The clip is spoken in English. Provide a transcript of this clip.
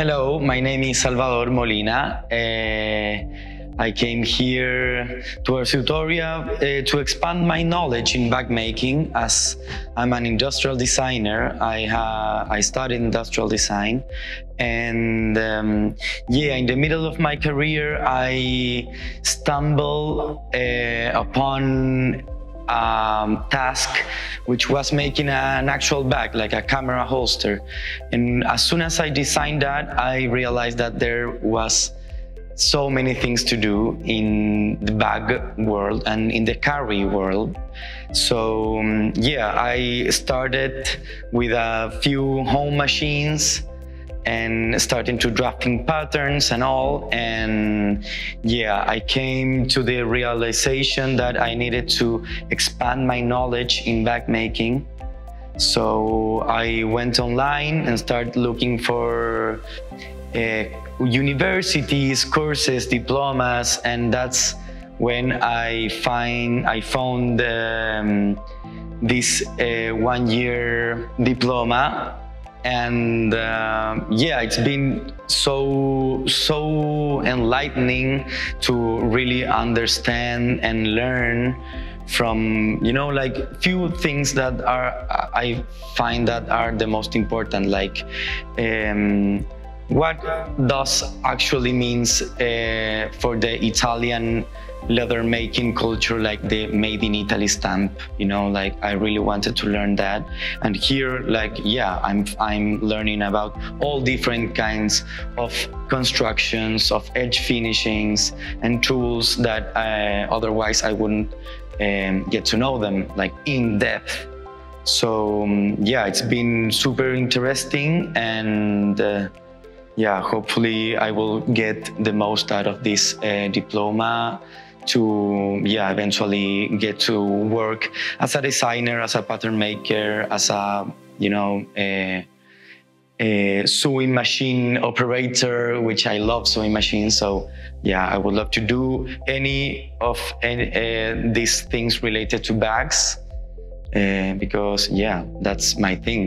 my name is Salvador Molina. Uh, I came here to Arsutoria uh, to expand my knowledge in bag making as I'm an industrial designer. I, ha- I studied industrial design and um, yeah, in the middle of my career, I stumbled uh, upon um, task which was making an actual bag like a camera holster. And as soon as i designed that i realized that there was so many things to do in the bag world and in the carry world. So um, yeah i started with a few home machines and starting to drafting patterns and all. And yeah i came to the realization that i needed to expand my knowledge in bag making. So i went online and started looking for uh, universities courses diplomas and that's when i find i found um, this uh, one year diploma and uh, yeah it's been so so enlightening to really understand and learn from you know like few things that are i find that are the most important like um, what does actually means uh, for the italian leather making culture like the made in italy stamp you know like i really wanted to learn that. And here like yeah i'm i'm learning about all different kinds of constructions of edge finishings and tools that uh, otherwise i wouldn't um, get to know them like in depth. So um, yeah it's been super interesting and uh, yeah hopefully i will get the most out of this uh, diploma to yeah eventually get to work as a designer as a pattern maker as a you know a, a sewing machine operator which i love sewing machines. So yeah i would love to do any of any, uh, these things related to bags uh, because yeah that's my thing